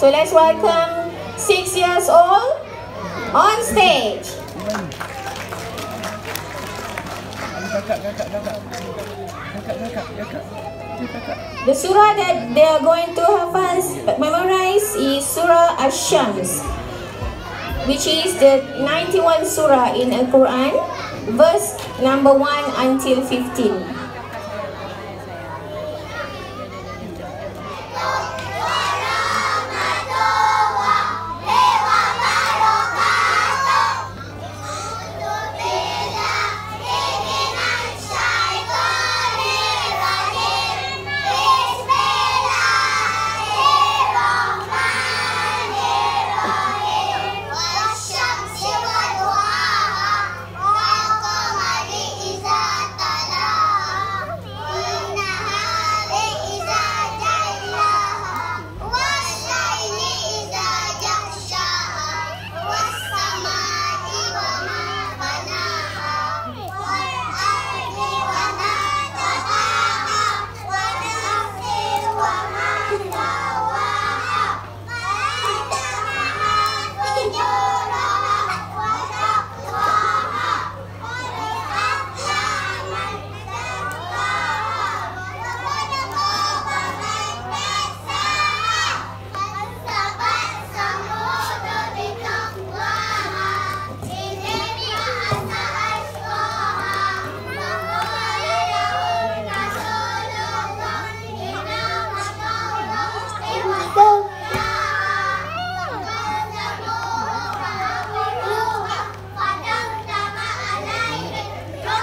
So let's welcome six years old on stage. The surah that they are going to have us memorize is Surah Ash-Shams, which is the 91 surah in the Quran, verse number 1 until 15.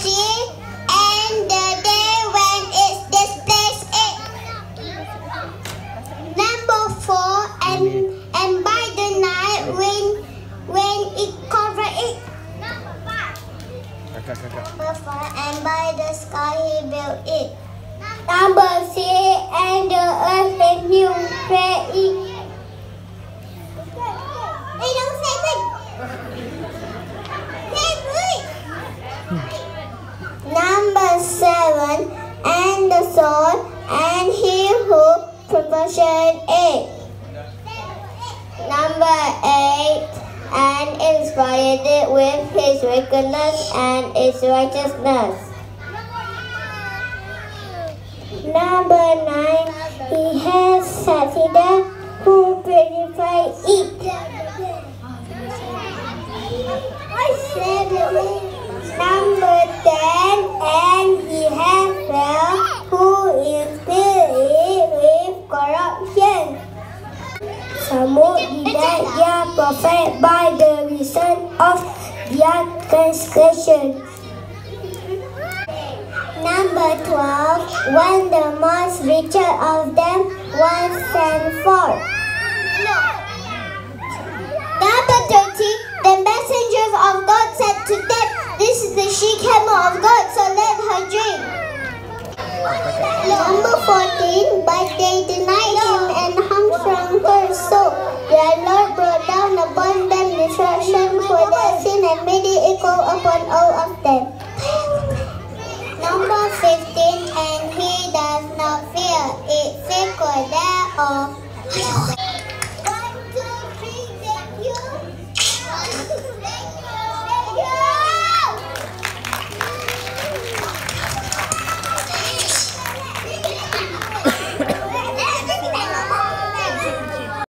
And the day when it displays it. Number four and and by the night when when it cover it. Number five and by the sky he built it. Number soul and he who proportioned it. Number eight and inspired it with his wickedness and its righteousness. Number nine, he has who Samud died their prophet by the reason of their transgression. Number 12, when the most richer of them was sent forth. Number 13, the messengers of God said to them, This is the she camel of God, so let her drink. Number and it equal upon all of them. Number 15, and he does not fear it, sick or thereof.